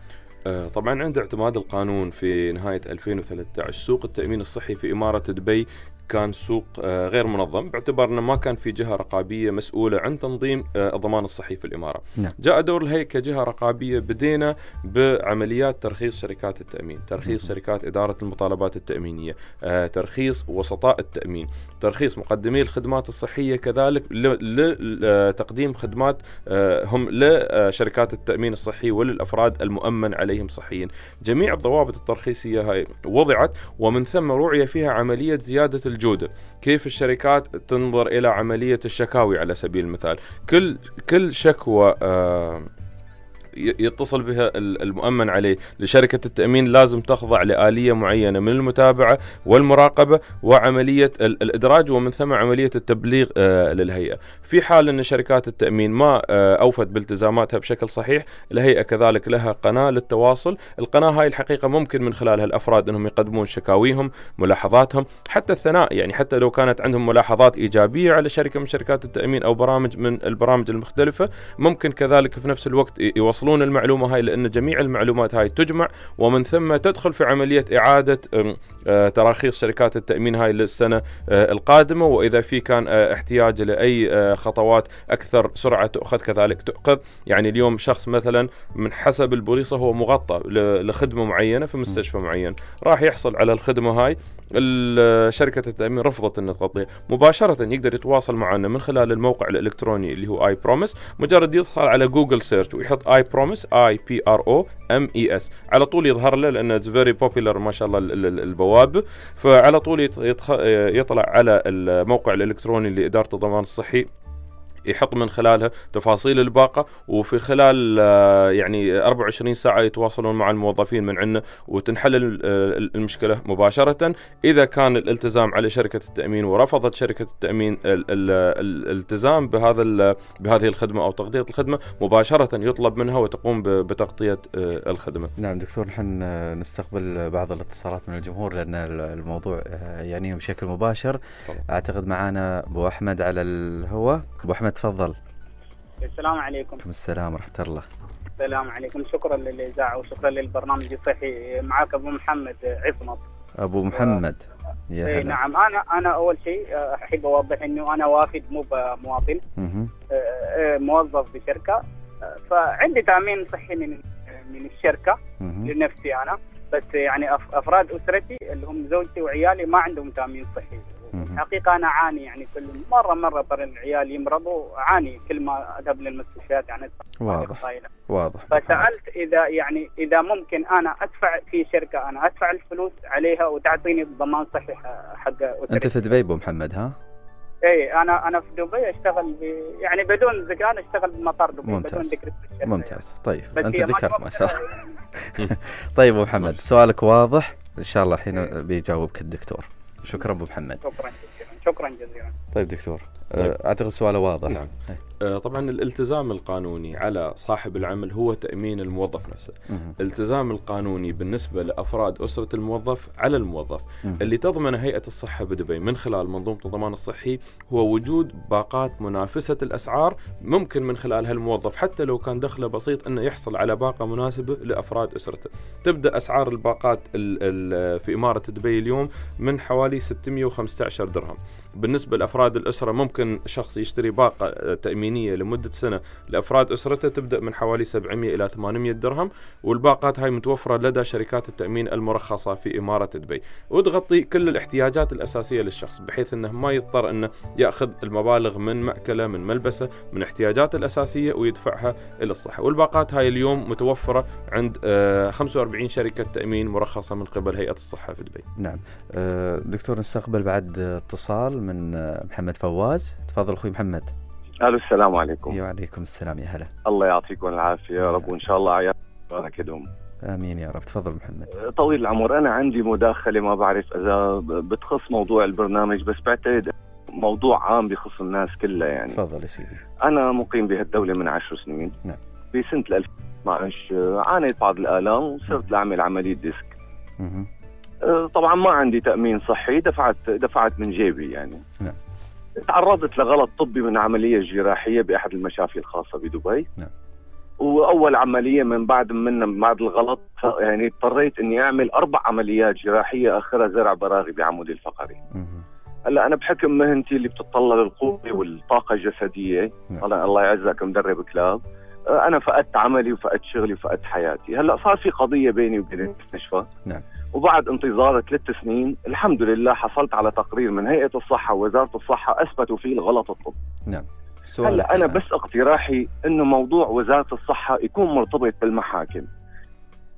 آه، طبعا عند اعتماد القانون في نهاية 2013 سوق التأمين الصحي في إمارة دبي كان سوق آه، غير منظم باعتبار إنه ما كان في جهة رقابية مسؤولة عن تنظيم آه، الضمان الصحي في الإمارة. نعم. جاء دور الهيئة كجهة رقابية بدينا بعمليات ترخيص شركات التأمين، ترخيص شركات إدارة المطالبات التأمينية، آه، ترخيص وسطاء التأمين، ترخيص مقدمي الخدمات الصحية كذلك لتقديم خدمات هم لشركات التأمين الصحي وللأفراد المؤمن عليهم صحيا. جميع الضوابط الترخيصية هاي وضعت ومن ثم روعي فيها عملية زيادة الجوده، كيف الشركات تنظر إلى عملية الشكاوي على سبيل المثال، كل كل شكوى آه يتصل بها ال- المؤمن عليه. لشركة التأمين لازم تخضع لآلية معينة من المتابعة والمراقبة وعملية ال- الإدراج ومن ثم عملية التبليغ آه للهيئة. في حال أن شركات التأمين ما آه أوفت بالتزاماتها بشكل صحيح الهيئة كذلك لها قناة للتواصل. القناة هاي الحقيقة ممكن من خلالها الأفراد أنهم يقدمون شكاويهم ملاحظاتهم حتى الثناء. يعني حتى لو كانت عندهم ملاحظات إيجابية على شركة من شركات التأمين أو برامج من البرامج المختلفة ممكن كذلك في نفس الوقت ي- يوصلون المعلومة هاي لأن جميع المعلومات هاي تجمع ومن ثم تدخل في عملية إعادة أم، آه، تراخيص شركات التأمين هاي للسنة آه، القادمة. وإذا في كان آه، احتياج آه، خطوات أكثر سرعة تؤخذ كذلك تؤخذ. يعني اليوم شخص مثلا من حسب البوليصة هو مغطى ل- لخدمة معينة في مستشفى معين راح يحصل على الخدمة هاي. ال- شركة التأمين رفضت أن تغطيها مباشرة يقدر يتواصل معنا من خلال الموقع الإلكتروني اللي هو iPROMeS مجرد يدخل على Google search ويحط iPROMeS I P R O M E S على طول يظهر له لأنه it's very popular ما شاء الله ال- ال- البوابة فعلى طول يطلع على الموقع الإلكتروني لإدارة الضمان الصحي. يحط من خلالها تفاصيل الباقة وفي خلال آه، يعني 24 ساعة يتواصلون مع الموظفين من عندنا وتنحل آه، المشكلة مباشرة. إذا كان الالتزام على شركة التأمين ورفضت شركة التأمين ال- ال- ال- الالتزام بهذا بهذه الخدمة أو تغطية الخدمة مباشرة يطلب منها وتقوم ب- بتغطية آه، الخدمة. نعم دكتور نحن نستقبل بعض الاتصالات من الجمهور لأن ال- الموضوع يعنيهم بشكل مباشر. طبعا. أعتقد معانا أبو أحمد على الهواء. أبو أحمد تفضل. السلام عليكم. السلام ورحمة الله. السلام عليكم. شكرا للإذاعة وشكرا للبرنامج الصحي. معك أبو محمد عصمت. أبو محمد. يا اي هلا. نعم. أنا أنا أول شيء أحب أوضح إنه أنا وافد مو مواطن. مهم. موظف بشركة. فعندي تأمين صحي من من الشركة مهم. لنفسي أنا. بس يعني أف- أفراد أسرتي اللي هم زوجتي وعيالي ما عندهم تأمين صحي. حقيقة أنا أعاني يعني كل مرة مرة ترى العيال يمرضوا أعاني كل ما أذهب للمستشفيات يعني واضح. واضح. فسألت إذا يعني إذا ممكن أنا أدفع في شركة أنا أدفع الفلوس عليها وتعطيني ضمان صحي حق أنت في دبي أبو محمد ها؟ اي أنا أنا في دبي أشتغل ب... يعني بدون ذكر أشتغل بمطار دبي ممتاز. بدون ذكر ممتاز. طيب أنت ذكرت ما شاء الله. <laughs> طيب أبو محمد سؤالك واضح. إن شاء الله الحين بيجاوبك الدكتور. شكرا أبو محمد. شكرا جزيلا. شكرا جزيلا. طيب دكتور طيب. أعتقد سؤاله واضح. نعم. آه، طبعا الالتزام القانوني على صاحب العمل هو تأمين الموظف نفسه. الالتزام القانوني بالنسبة لأفراد أسرة الموظف على الموظف. اللي تضمن هيئة الصحة بدبي من خلال منظومة الضمان الصحي هو وجود باقات منافسة الأسعار ممكن من خلال هالموظف حتى لو كان دخله بسيط أنه يحصل على باقة مناسبة لأفراد أسرته تبدأ أسعار الباقات ال ال في إمارة دبي اليوم من حوالي 615 درهم بالنسبة لأفراد الأسرة ممكن شخص يشتري باقة آه، تأمينية لمدة سنة. لأفراد أسرته تبدأ من حوالي 700 إلى 800 درهم والباقات هاي متوفرة لدى شركات التأمين المرخصة في إمارة دبي. وتغطي كل الاحتياجات الأساسية للشخص بحيث أنه ما يضطر أنه يأخذ المبالغ من مأكلة من ملبسة من احتياجاته الأساسية ويدفعها إلى الصحة. والباقات هاي اليوم متوفرة عند آه، 45 شركة تأمين مرخصة من قبل هيئة الصحة في دبي. نعم. آه، دكتور نستقبل بعد اتصال من آه، محمد فواز. تفضل أخوي محمد. ألو السلام عليكم. وعليكم السلام يا هلا. الله يعطيكم العافية يا رب وإن شاء الله عيال بارك يدهم آمين يا رب. تفضل محمد. طويل العمر أنا عندي مداخلة ما بعرف إذا بتخص موضوع البرنامج بس بعتقد موضوع عام بخص الناس كلها يعني. تفضل يا سيدي. أنا مقيم بهالدولة من عشر سنين. نعم. بسنه 2012 عانيت بعض الآلام وصرت لأعمل عملية ديسك. مهم. أه، طبعا ما عندي تأمين صحي دفعت دفعت من جيبي يعني. نعم. تعرضت لغلط طبي من عملية جراحية بأحد المشافي الخاصة بدبي نعم. وأول عملية من بعد من بعد الغلط يعني اضطريت إني أعمل أربع عمليات جراحية آخرها زرع براغي بعمودي الفقري. هلأ أنا بحكم مهنتي اللي بتتطلب القوة والطاقة الجسدية نعم. الله يعزك مدرب كلاب أنا فقدت عملي وفقدت شغلي وفقدت حياتي. هلأ صار في قضية بيني وبين المستشفى. نعم. وبعد انتظار ثلاث سنين الحمد لله حصلت على تقرير من هيئة الصحة ووزارة الصحة أثبتوا فيه الغلط الطبي سؤال هلأ أنا بس اقتراحي إنه موضوع وزارة الصحة يكون مرتبط بالمحاكم.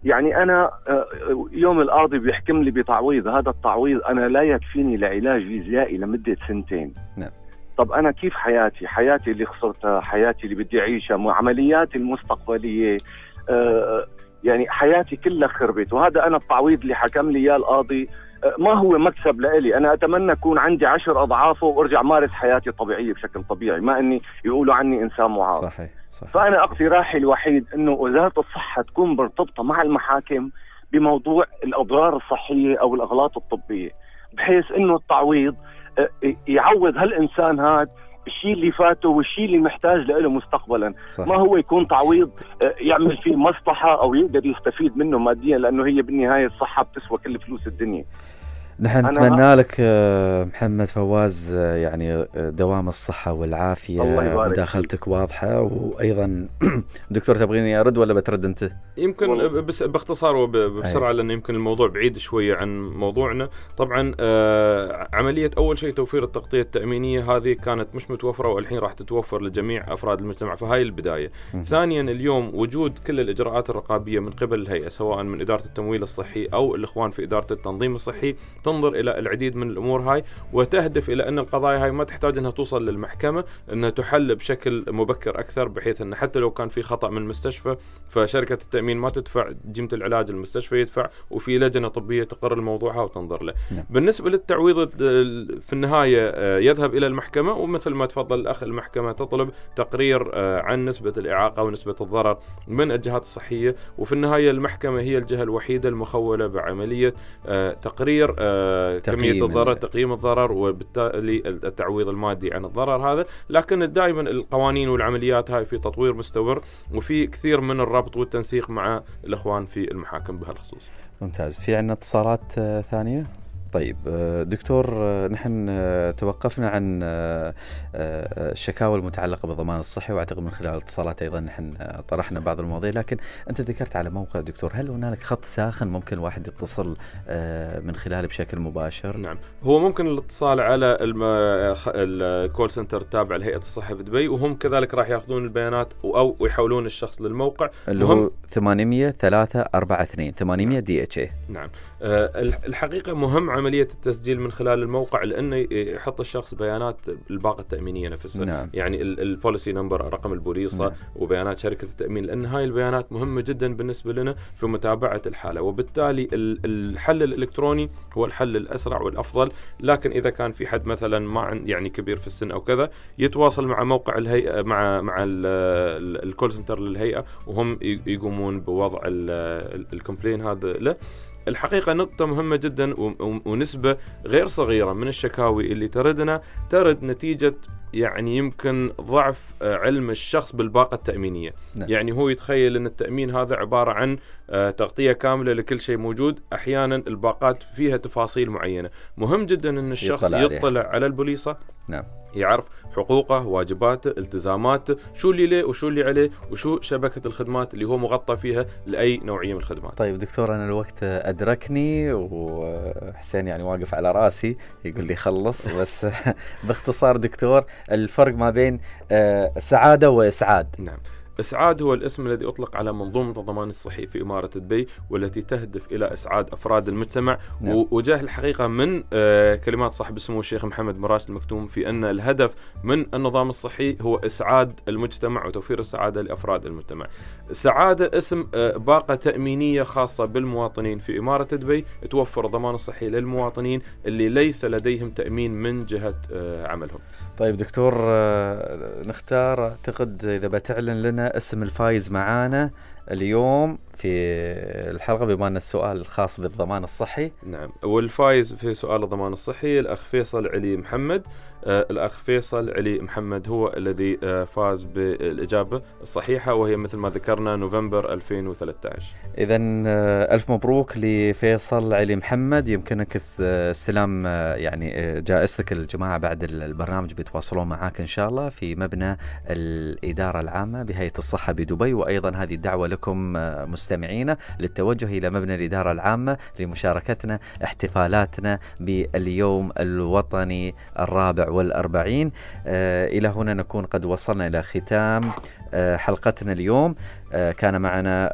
يعني أنا آه، يوم القاضي بيحكم لي بتعويض هذا التعويض أنا لا يكفيني لعلاج فيزيائي لمدة سنتين. نعم. طب أنا كيف حياتي؟ حياتي اللي خسرتها حياتي اللي بدي أعيشها عملياتي المستقبلية. آه، يعني حياتي كلها خربت وهذا أنا التعويض اللي حكم لي إياه القاضي. آه، ما هو مكسب لإلي؟ أنا أتمنى أكون عندي عشر أضعافه وأرجع مارس حياتي طبيعية بشكل طبيعي ما أني يقولوا عني إنسان معاق. صحيح صحيح. فأنا اقتراحي الوحيد إنه وزارة الصحة تكون مرتبطة مع المحاكم بموضوع الأضرار الصحية أو الأغلاط الطبية بحيث إنه التعويض يعوض هالإنسان هذا الشيء اللي فاته والشيء اللي محتاج له مستقبلا. صح ما هو يكون تعويض آه، يعمل فيه مصلحة أو يقدر يستفيد منه ماديا لأنه هي بالنهاية الصحة بتسوى كل فلوس الدنيا. نحن نتمنى لك آه، محمد فواز آه، يعني آه، دوام الصحة والعافية الله يبارك مداخلتك واضحة وأيضا <clears throat> دكتور تبغيني أرد ولا بترد أنت؟ يمكن. بس باختصار وبسرعه لأن يمكن الموضوع بعيد شوية عن موضوعنا طبعا عملية أول شيء توفير التغطية التأمينية هذه كانت مش متوفرة والحين راح تتوفر لجميع أفراد المجتمع فهاي البداية مم. ثانيا اليوم وجود كل الإجراءات الرقابية من قبل الهيئه سواء من إدارة التمويل الصحي أو الإخوان في إدارة التنظيم الصحي تنظر إلى العديد من الأمور هاي وتهدف إلى أن القضايا هاي ما تحتاج أنها توصل للمحكمة أنها تحل بشكل مبكر أكثر بحيث أن حتى لو كان في خطأ من المستشفى فشركة التأمين ما تدفع جيمة العلاج المستشفى يدفع وفي لجنة طبية تقر الموضوع وتنظر له. نعم. بالنسبة للتعويض ال- في النهاية آه، يذهب إلى المحكمة ومثل ما تفضل الأخ المحكمة تطلب تقرير آه، عن نسبة الإعاقة ونسبة الضرر من الجهات الصحية وفي النهاية المحكمة هي الجهة الوحيدة المخولة بعملية آه، تقرير آه، كمية الضرر ال- تقييم الضرر وبالتالي التعويض المادي عن الضرر هذا. لكن دائما القوانين والعمليات هاي في تطوير مستمر وفي كثير من الربط والتنسيق مع الإخوان في المحاكم بهالخصوص. ممتاز. في عندنا اتصالات آه، ثانية؟ طيب آه، دكتور آه، نحن آه، توقفنا عن الشكاوى المتعلقة بالضمان الصحي وأعتقد من خلال الاتصالات أيضا نحن طرحنا بعض المواضيع. لكن أنت ذكرت على موقع دكتور هل هنالك خط ساخن ممكن الواحد يتصل من خلاله بشكل مباشر؟ نعم. هو ممكن الاتصال على الكول سنتر التابع لهيئة الصحة في دبي وهم كذلك راح يأخذون البيانات أو يحولون الشخص للموقع. اللي هو 800 3 4 2 800 DHA نعم. الحقيقة مهم عملية التسجيل من خلال الموقع لأنه يحط الشخص بيانات الباقة التأمينية نفسها. نعم. يعني ال- ال policy number رقم البوليصة نعم. وبيانات شركة التأمين لأن هاي البيانات مهمة جدا بالنسبة لنا في متابعة الحالة. وبالتالي ال- الحل الإلكتروني هو الحل الأسرع والأفضل. لكن إذا كان في حد مثلا ما عن يعني كبير في السن أو كذا يتواصل مع موقع الهيئة مع مع ال- ال- ال call center للهيئة وهم يقومون بوضع ال- ال- الكومبلين هذا له. الحقيقة نقطة مهمة جدا ونسبة غير صغيرة من الشكاوي اللي تردنا ترد نتيجة يعني يمكن ضعف آه، علم الشخص بالباقة التأمينية نعم. يعني هو يتخيل أن التأمين هذا عبارة عن آه، تغطية كاملة لكل شيء موجود. أحيانا الباقات فيها تفاصيل معينة. مهم جدا أن الشخص يطلع عليها. يطلع على البوليصة. نعم. يعرف حقوقه واجباته التزاماته شو اللي له وشو اللي عليه وشو شبكة الخدمات اللي هو مغطى فيها لأي نوعية من الخدمات. طيب دكتور أنا الوقت أدركني وحسين يعني واقف على رأسي يقول لي خلص بس <laughs> باختصار دكتور الفرق ما بين آه، سعادة وإسعاد. نعم. إسعاد هو الاسم الذي أطلق على منظومة الضمان الصحي في إمارة دبي والتي تهدف إلى إسعاد أفراد المجتمع. نعم. و- وجاه الحقيقة من آه، كلمات صاحب السمو الشيخ محمد مراش المكتوم في أن الهدف من النظام الصحي هو إسعاد المجتمع وتوفير السعادة لأفراد المجتمع. سعادة اسم آه، باقة تأمينية خاصة بالمواطنين في إمارة دبي. توفر الضمان الصحي للمواطنين اللي ليس لديهم تأمين من جهة آه، عملهم. طيب دكتور آه، نختار أعتقد إذا بتعلن لنا اسم الفايز معانا اليوم في الحلقة بما أن السؤال الخاص بالضمان الصحي. نعم والفايز في سؤال الضمان الصحي الأخ فيصل علي محمد. الأخ فيصل علي محمد هو الذي آه فاز بالإجابة الصحيحة وهي مثل ما ذكرنا نوفمبر 2013 اذا آه، ألف مبروك لفيصل علي محمد. يمكنك اس- آه، استلام آه، يعني آه، جائزتك الجماعه بعد ال- البرنامج بيتواصلون معاك إن شاء الله في مبنى الإدارة العامة بهيئة الصحة بدبي. وأيضا هذه الدعوة لكم آه، مستمعينا للتوجه إلى مبنى الإدارة العامة لمشاركتنا احتفالاتنا باليوم الوطني الرابع والأربعين. آه، إلى هنا نكون قد وصلنا إلى ختام آه، حلقتنا اليوم. آه، كان معنا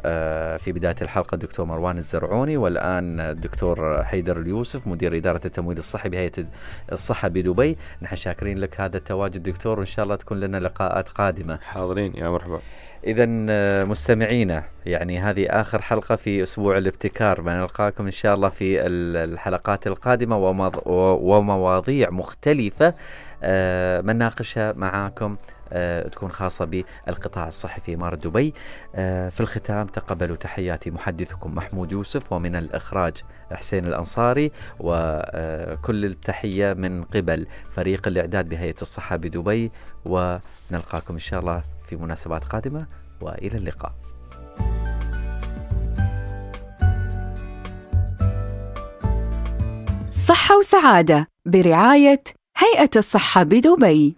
في بداية الحلقة الدكتور مروان الزرعوني والآن الدكتور حيدر اليوسف مدير إدارة التمويل الصحي بهيئة الصحة بدبي. نحن شاكرين لك هذا التواجد دكتور وإن شاء الله تكون لنا لقاءات قادمة. حاضرين يا مرحبا. إذا مستمعينا يعني هذه آخر حلقة في أسبوع الابتكار. بنلقاكم إن شاء الله في ال- الحلقات و- ومواضيع مختلفة. آه، بنناقشها معاكم آه، تكون خاصة بالقطاع الصحي في إمارة دبي. آه، في الختام تقبلوا تحياتي محدثكم محمود يوسف ومن الإخراج حسين الأنصاري. وكل التحية من قبل فريق الإعداد بهيئة الصحة بدبي. ونلقاكم إن شاء الله في مناسبات قادمة وإلى اللقاء. صحة وسعادة برعاية هيئة الصحة بدبي